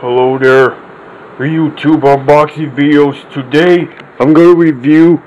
Hello there, YouTube unboxing videos. Today, I'm gonna review